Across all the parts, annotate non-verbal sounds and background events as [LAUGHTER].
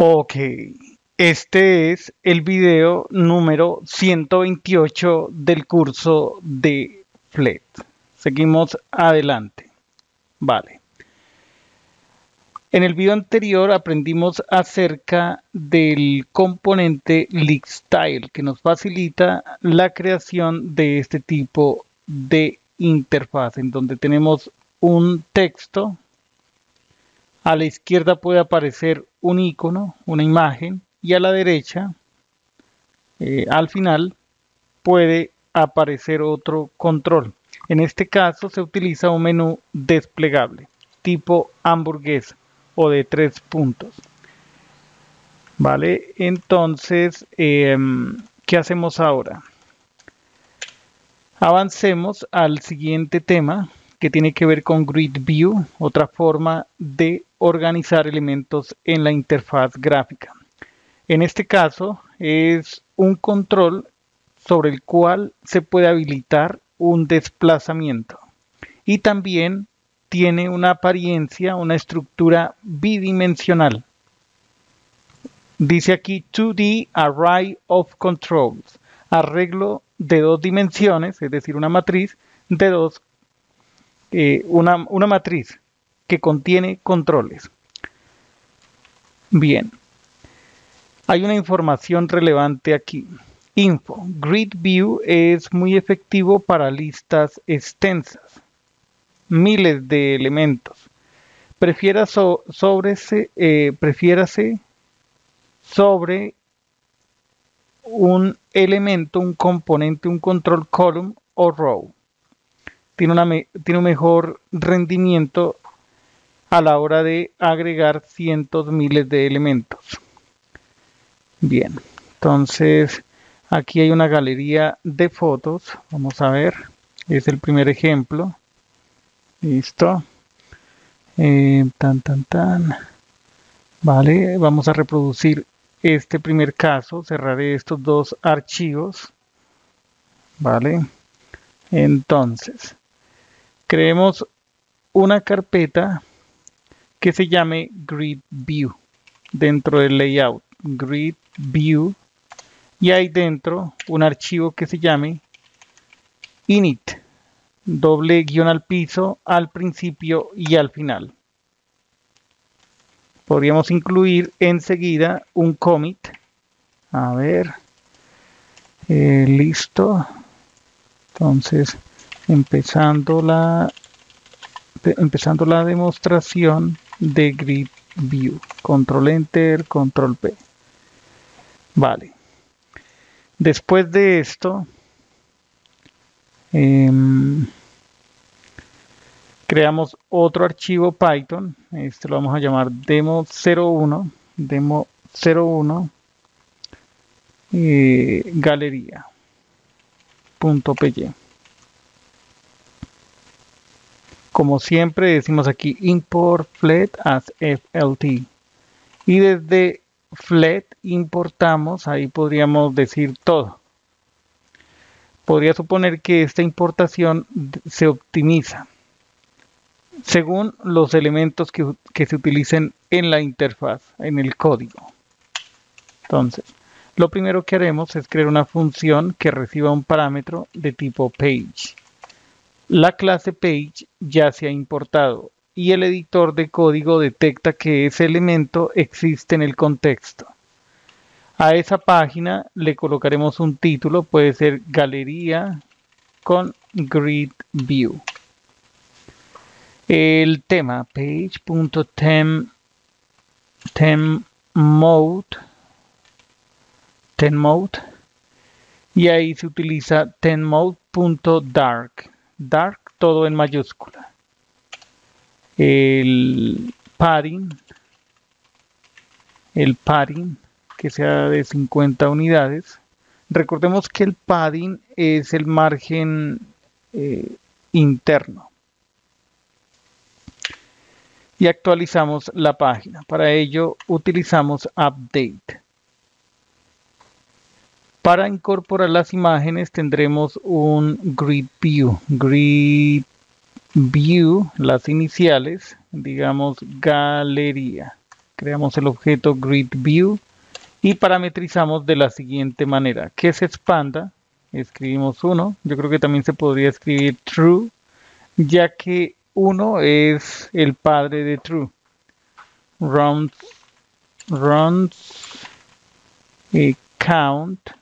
Ok, este es el video número 128 del curso de FLET. Seguimos adelante. Vale. En el video anterior aprendimos acerca del componente LeakStyle que nos facilita la creación de este tipo de interfaz en donde tenemos un texto a la izquierda puede aparecer un icono, una imagen, y a la derecha, eh, al final, puede aparecer otro control. En este caso se utiliza un menú desplegable tipo hamburguesa o de tres puntos. Vale, entonces, em, ¿qué hacemos ahora? Avancemos al siguiente tema que tiene que ver con Grid View, otra forma de organizar elementos en la interfaz gráfica. En este caso es un control sobre el cual se puede habilitar un desplazamiento y también tiene una apariencia, una estructura bidimensional. Dice aquí 2D Array of Controls, arreglo de dos dimensiones, es decir, una matriz de dos eh, una, una matriz que contiene controles. Bien, hay una información relevante aquí. Info. Grid View es muy efectivo para listas extensas. Miles de elementos. Prefiera sobre eh, sobre un elemento, un componente, un control column o row tiene, una tiene un mejor rendimiento a la hora de agregar cientos, miles de elementos. Bien, entonces aquí hay una galería de fotos. Vamos a ver, es el primer ejemplo. Listo. Eh, tan, tan, tan. Vale, vamos a reproducir este primer caso. Cerraré estos dos archivos. Vale. Entonces, creemos una carpeta que se llame Grid View dentro del layout. Grid View. Y hay dentro un archivo que se llame init doble guion al piso al principio y al final. Podríamos incluir enseguida un commit. A ver. Eh, listo. Entonces empezando la, empezando la demostración de Grid View. Control Enter, Control P. Vale. Después de esto, em, creamos otro archivo Python. Este lo vamos a llamar demo01. Demo01 eh, galería.py. Como siempre decimos aquí import flet as flt. Y desde flet importamos, ahí podríamos decir todo. Podría suponer que esta importación se optimiza según los elementos que, que se utilicen en la interfaz, en el código. Entonces, lo primero que haremos es crear una función que reciba un parámetro de tipo page. La clase page ya se ha importado y el editor de código detecta que ese elemento existe en el contexto. A esa página le colocaremos un título, puede ser galería con grid view. El tema page.tem tem mode mode y ahí se utiliza tenmode.dark dark todo en mayúscula. El padding, el padding que sea de 50 unidades. Recordemos que el padding es el margen eh, interno. Y actualizamos la página. Para ello utilizamos update. Para incorporar las imágenes tendremos un grid view. Grid view, las iniciales, digamos galería. creamos el objeto grid view y parametrizamos de la siguiente manera, que se expanda, escribimos 1, yo creo que también se podría escribir true, ya que 1 es el padre de true. Runs, runs eh, count,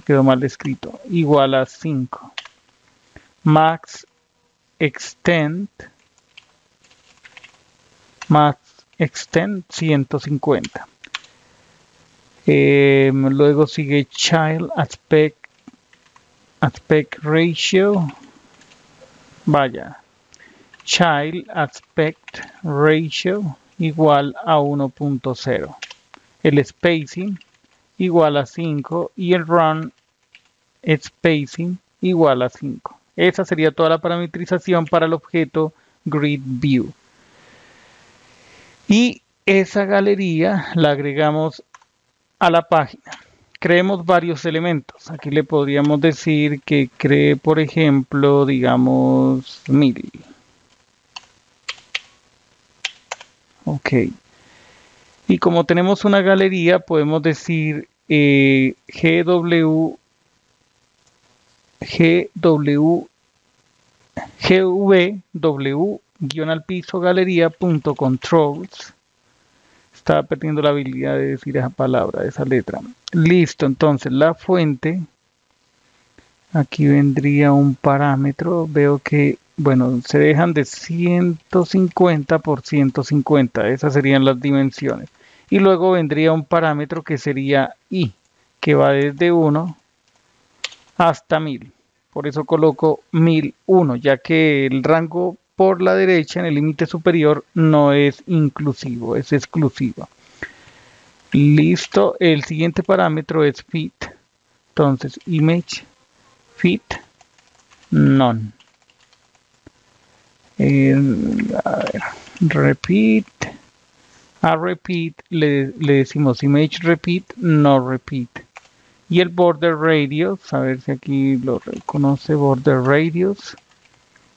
quedó mal escrito, igual a 5. Max extend, max extend 150. Em, luego sigue child aspect aspect ratio. Vaya. Child aspect ratio igual a 1.0 el spacing igual a 5 y el run spacing igual a 5 esa sería toda la parametrización para el objeto grid view y esa galería la agregamos a la página. Creemos varios elementos. Aquí le podríamos decir que cree, por ejemplo, digamos, mil. Ok. Y como tenemos una galería, podemos decir eh, GW, GW, GV, guion al piso galería.controls estaba perdiendo la habilidad de decir esa palabra, esa letra. Listo, entonces la fuente, aquí vendría un parámetro, veo que, bueno, se dejan de 150 por 150, esas serían las dimensiones. Y luego vendría un parámetro que sería i, que va desde 1 hasta 1000. Por eso coloco 1001, ya que el rango por la derecha en el límite superior no es inclusivo, es exclusivo. Listo, el siguiente parámetro es fit. Entonces, image fit none. Eh, a ver, repeat. A repeat le, le, decimos image repeat, no repeat. Y el border radius, a ver si aquí lo reconoce, border radius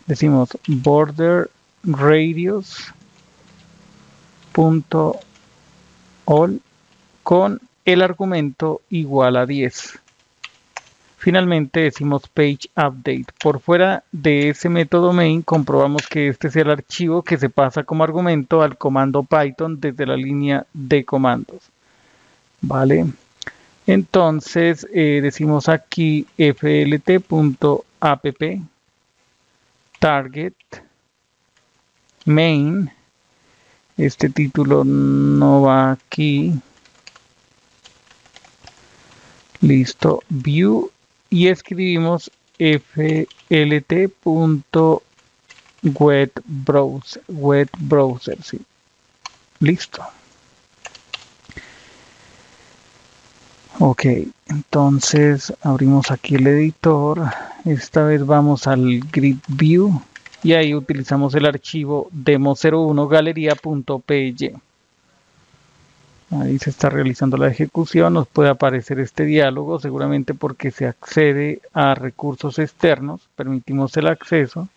decimos border radius punto all con el argumento igual a 10 finalmente decimos page update. Por fuera de ese método main comprobamos que este es el archivo que se pasa como argumento al comando python desde la línea de comandos. Vale entonces eh, decimos aquí flt.app target main. Este título no va aquí. Listo. View y escribimos flt.webbrowser web browser sí. listo. Ok entonces abrimos aquí el editor. Esta vez vamos al grid view y ahí utilizamos el archivo demo01 galería.py ahí se está realizando la ejecución nos puede aparecer este diálogo seguramente porque se accede a recursos externos permitimos el acceso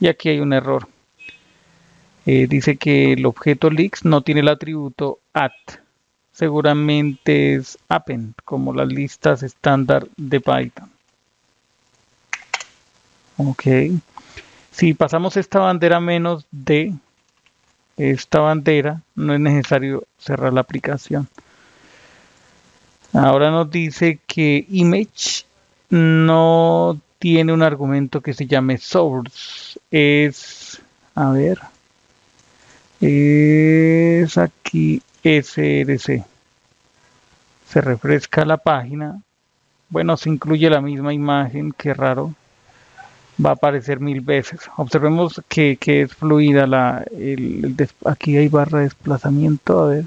y aquí hay un error eh, dice que el objeto leaks no tiene el atributo at seguramente es append como las listas estándar de Python Ok. Si pasamos esta bandera menos de esta bandera, no es necesario cerrar la aplicación. Ahora nos dice que image no tiene un argumento que se llame source. Es, a ver, es aquí src. Se refresca la página. Bueno, se incluye la misma imagen, qué raro va a aparecer mil veces. Observemos que, es fluida la, el, aquí hay barra de desplazamiento, a ver,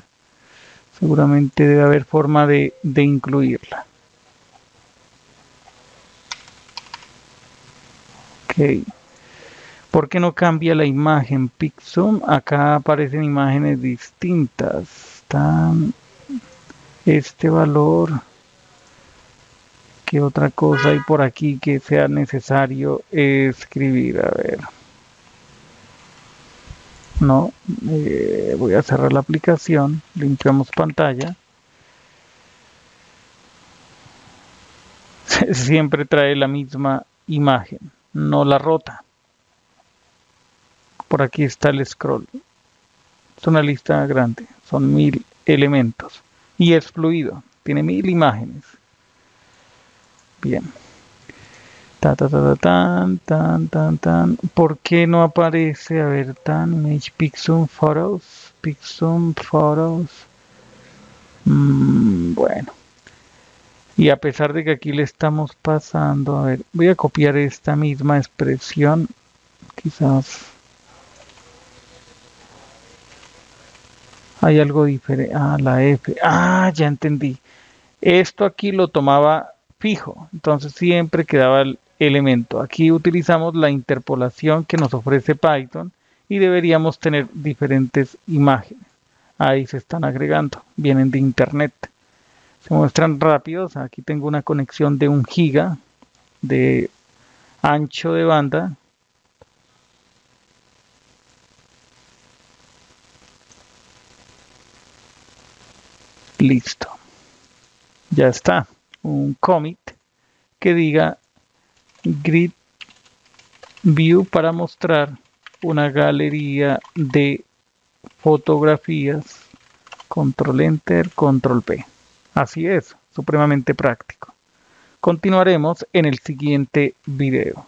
seguramente debe haber forma de, de incluirla. Ok. ¿Por qué no cambia la imagen Pixum? Acá aparecen imágenes distintas. Están este valor ¿Qué otra cosa hay por aquí que sea necesario escribir? A ver. no eh, voy a cerrar la aplicación limpiamos pantalla [LAUGHS] siempre trae la misma imagen no la rota por aquí está el scroll es una lista grande son mil elementos y es fluido tiene mil imágenes bien Ta, ta, ta, tan, tan, tan, tan. ¿Por qué no aparece? A ver, tan, image, pixum, photos, pixum, photos. Mm, bueno. Y a pesar de que aquí le estamos pasando, a ver, voy a copiar esta misma expresión. Quizás hay algo diferente. Ah, la F. Ah, ya entendí. Esto aquí lo tomaba fijo, entonces siempre quedaba el, elemento. Aquí utilizamos la interpolación que nos ofrece Python y deberíamos tener diferentes imágenes. Ahí se están agregando, vienen de internet. Se muestran rápidos. Aquí tengo una conexión de un giga de ancho de banda. Listo. Ya está. Un commit que diga Grid View para mostrar una galería de fotografías. Control Enter, Control P. Así es, supremamente práctico. Continuaremos en el siguiente video.